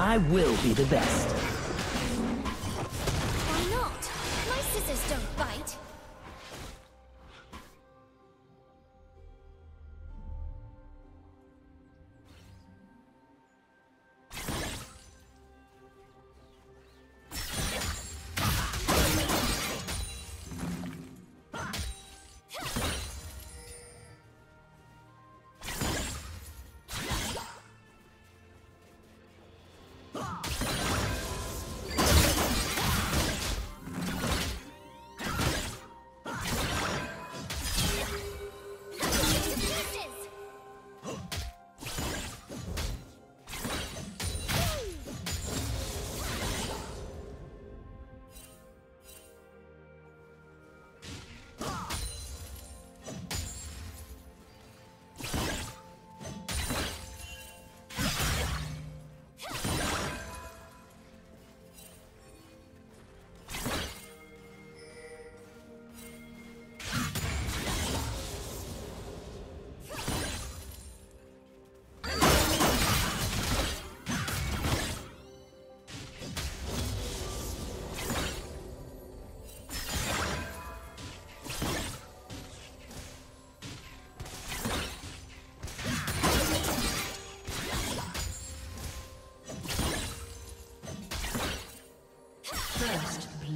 I will be the best. Why not? My scissors don't bite.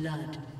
Blood.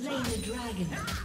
Slain the dragon.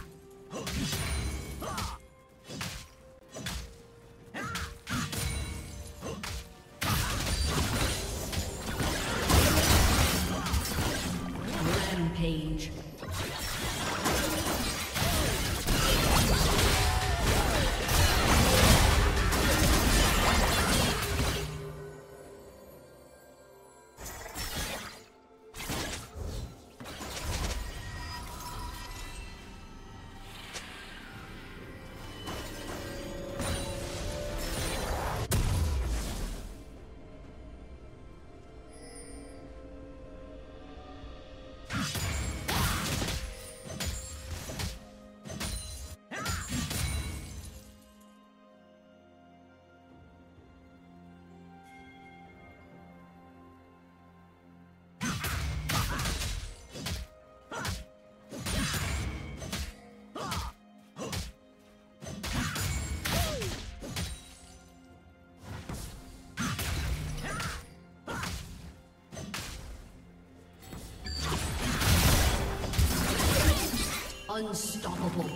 Unstoppable.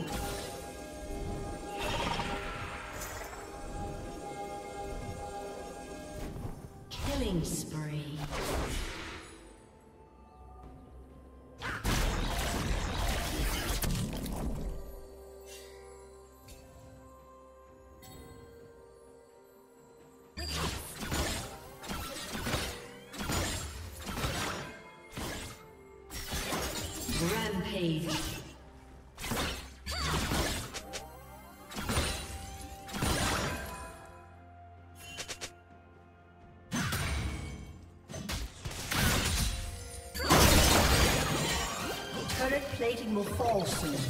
Killing spree. Rampage. Turret plating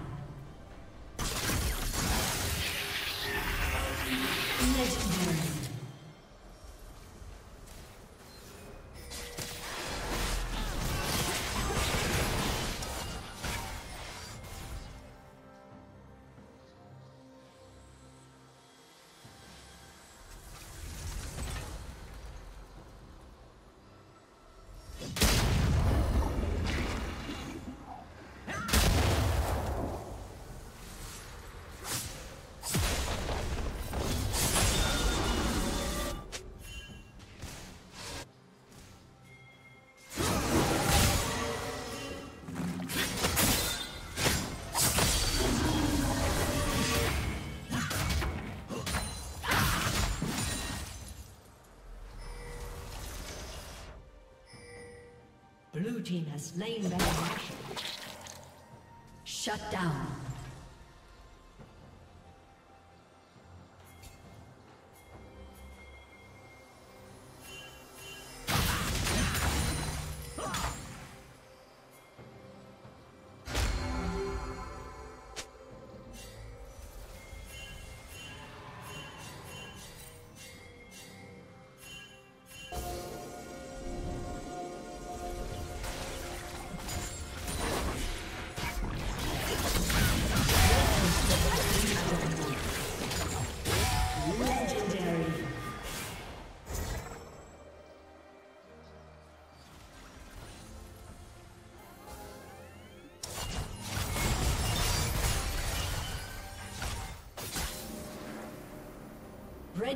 Blue team has slain Baron Nashor. Shut down.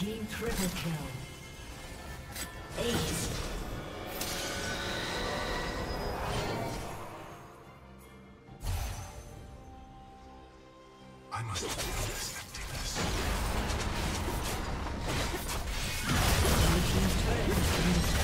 Team triple kill. Ace. I must kill this emptiness. Team's turret has been destroyed.